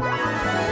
Bye.